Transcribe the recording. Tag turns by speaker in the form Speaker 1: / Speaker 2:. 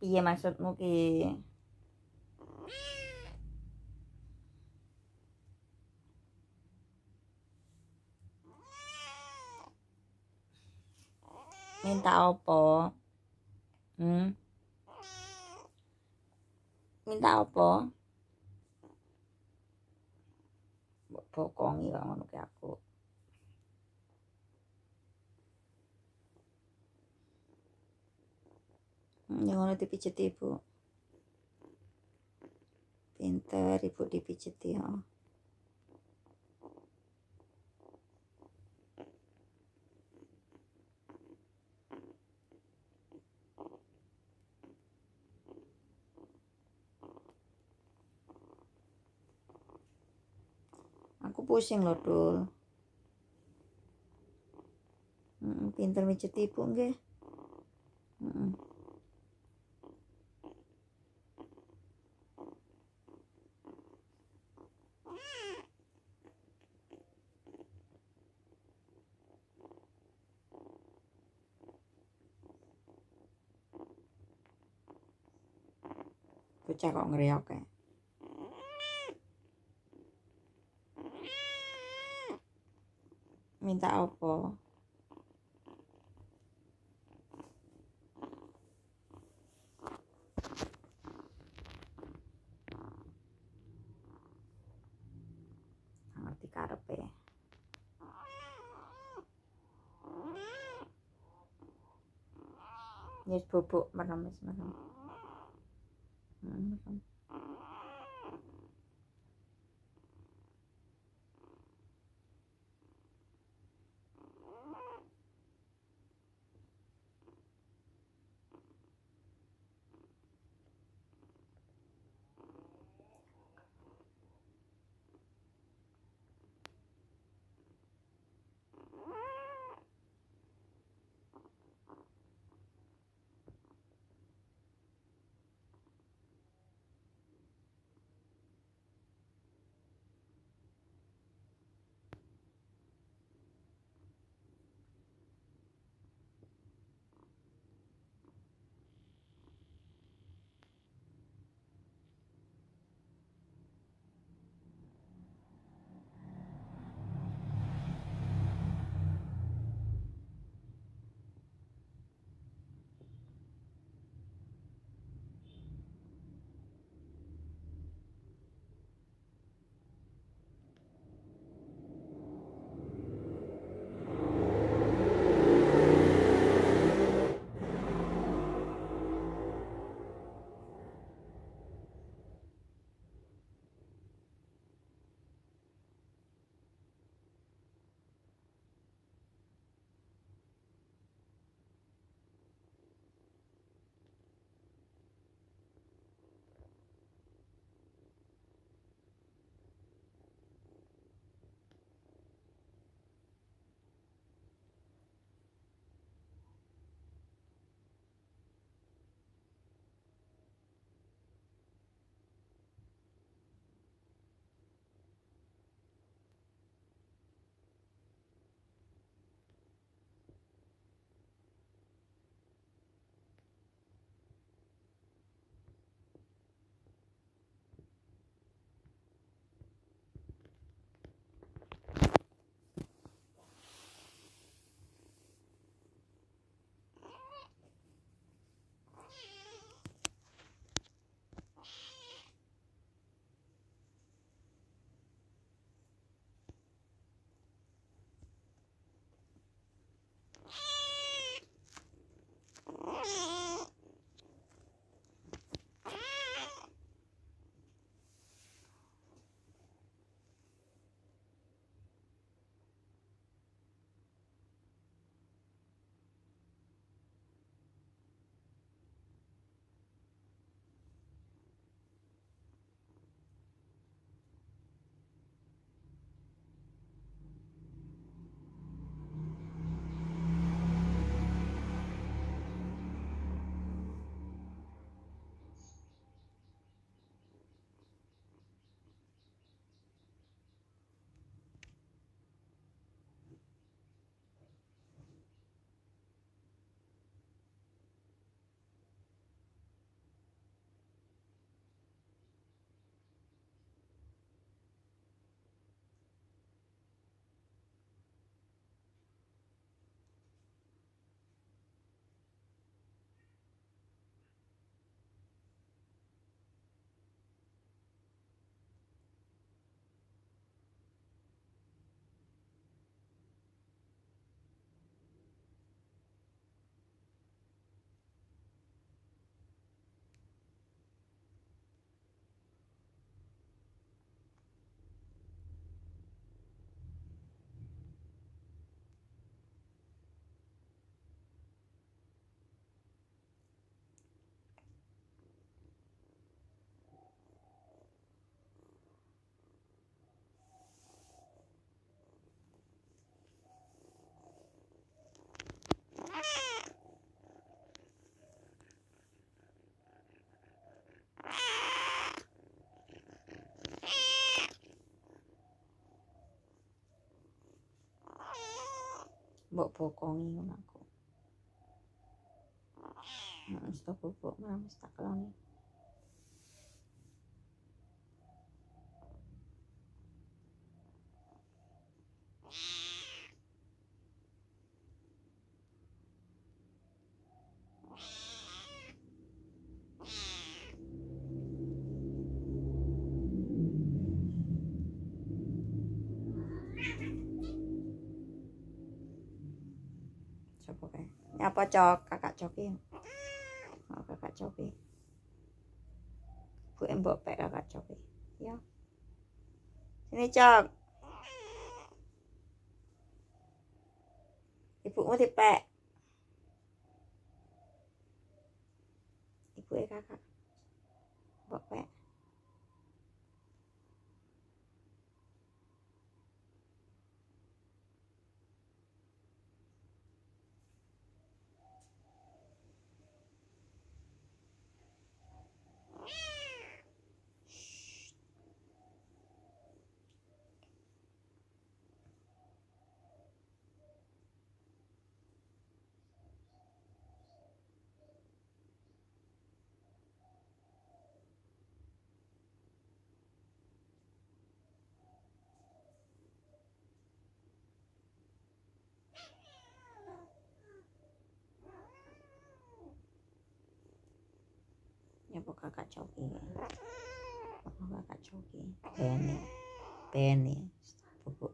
Speaker 1: piye maksudmu ki. Minta apa hmm? Minta mbok bokongi kok ngono aku Hmm, yang ngono dipijet ibu pinter ibu dipijeti ya. Aku pusing loh dul. Mm, pinter mijet ibu nggih bocah kok ngeriok ya. Minta apa? Ngerti karepe Yes, bubuk merem wis Um, mbok bokongi ngono aku Nah, bubuk malah wis tak keloni. Kayak. Nyapa cok, kakak coki. Oh, kakak coki. Bu embok pek kakak coki. Ya. Sini cok. Ibumu dipek. Ibu e kakak. Mbok po kakachoki. Kakachoki. Penny. Penny. Pupo.